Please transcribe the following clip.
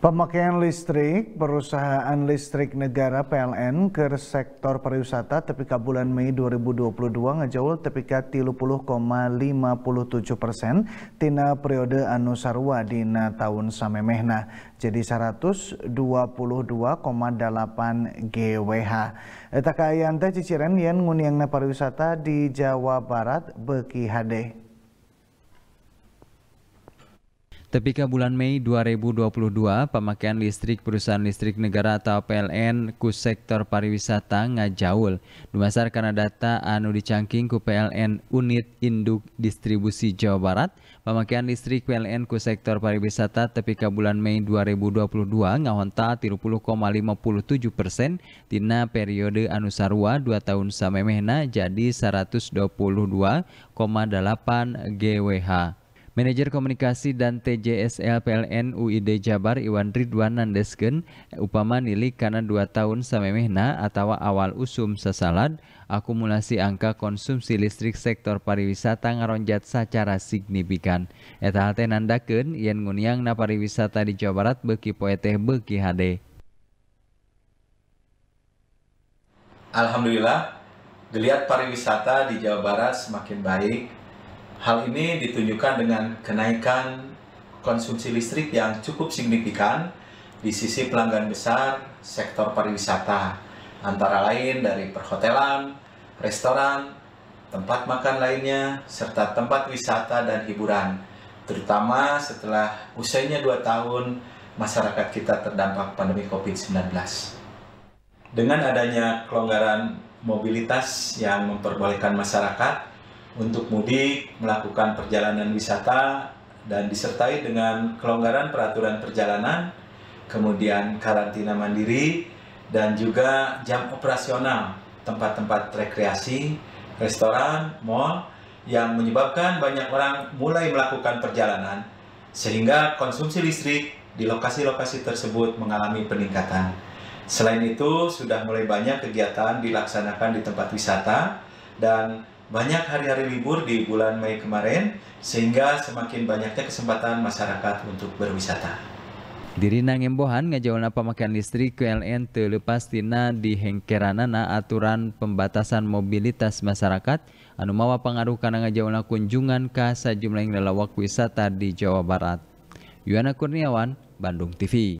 Pemakaian listrik perusahaan listrik negara PLN ke sektor pariwisata tepika bulan Mei 2022 ngejaul tepika 30,57 persen tina periode anu sarua dina tahun samemehna jadi 122,8 GWH. Eta kaayaan teh ciciren yen nguniangna pariwisata di Jawa Barat beki hade. Tepika bulan Mei 2022, pemakaian listrik perusahaan listrik negara atau PLN ku sektor pariwisata ngajaul. Karena data anu dicangking ku PLN Unit Induk Distribusi Jawa Barat, pemakaian listrik PLN ku sektor pariwisata tepika bulan Mei 2022 ngahonta 30,57 persen tina periode anu sarua 2 tahun samemehna jadi 122,8 GWH. Manajer Komunikasi dan TJSL PLN UID Jabar Iwan Ridwan nandesken upama nilai karena dua tahun samemehna atau awal usum sasalad akumulasi angka konsumsi listrik sektor pariwisata ngaronjat secara signifikan. Eta halte nandakeun yen nguniang na pariwisata di Jawa Barat beki poeteh beki HD. Alhamdulillah, geliat pariwisata di Jawa Barat semakin baik Hal ini ditunjukkan dengan kenaikan konsumsi listrik yang cukup signifikan di sisi pelanggan besar sektor pariwisata, antara lain dari perhotelan, restoran, tempat makan lainnya, serta tempat wisata dan hiburan, terutama setelah usainya dua tahun masyarakat kita terdampak pandemi COVID-19. Dengan adanya kelonggaran mobilitas yang memperbolehkan masyarakat untuk mudik, melakukan perjalanan wisata, dan disertai dengan kelonggaran peraturan perjalanan, kemudian karantina mandiri, dan juga jam operasional tempat-tempat rekreasi, restoran, mall, yang menyebabkan banyak orang mulai melakukan perjalanan, sehingga konsumsi listrik di lokasi-lokasi tersebut mengalami peningkatan. Selain itu, sudah mulai banyak kegiatan dilaksanakan di tempat wisata, dan banyak hari-hari libur di bulan Mei kemarin, sehingga semakin banyaknya kesempatan masyarakat untuk berwisata. Diri ngembohan ngajauhna pemakaian listrik KLN terlepas tina di hengkeranana aturan pembatasan mobilitas masyarakat anu mawa pengaruh kana ngajauhna kunjungan ka sajumlah lelawak wisata di Jawa Barat. Yuana Kurniawan, Bandung TV.